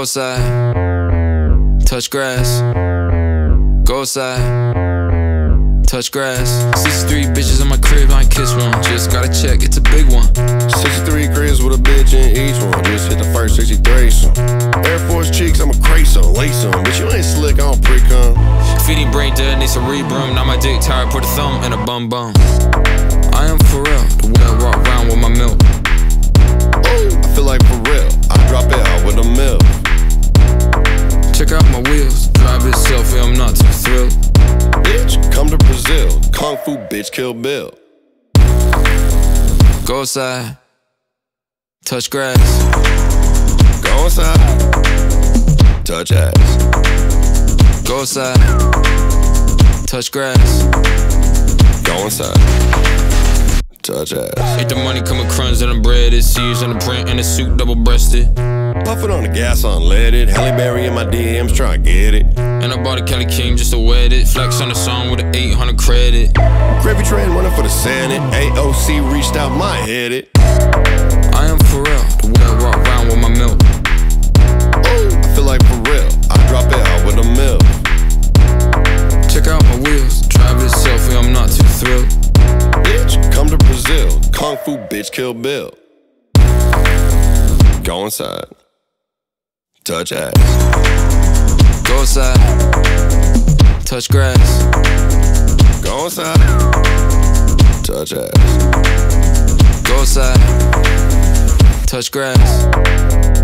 Go outside, touch grass. Go side, touch grass. 63 bitches in my crib, I ain't kiss one. Just got to check, it's a big one. 63 cribs with a bitch in each one. Just hit the first 63 some. Air Force cheeks, I'm a craze on, lace on. But you ain't slick, I don't pre cum. Feeding brain dead, needs a rebroom. Now my dick tired, put a thumb in a bum bum. I am for My wheels, yeah, I'm not too thrilled. Bitch, come to Brazil. Kung Fu bitch, kill Bill. Go outside, touch grass. Go inside. Touch ass. Go outside, touch grass. Go inside. Touch ass. Eat the money, come with crumbs and the bread. It's seeds on the print and the suit double breasted. Puffin' on the gas unleaded. Halle Berry in my DMs trying to get it. And I bought a Kelly King just to wet it. Flex on the song with an 800 credit. Gravy train running for the Senate. AOC reached out my head it. I am for real, the way I walk around with my milk. Oh, I feel like for real. I drop it out with a mill. Check out my wheels, drive itself, yeah, I'm not too thrilled. Bitch, come to Brazil. Kung Fu bitch, kill Bill. Go inside. Touch ass. Go outside, touch grass. Go inside. Touch ass. Go outside, touch grass.